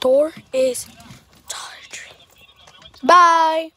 door is Dollar Tree. Bye.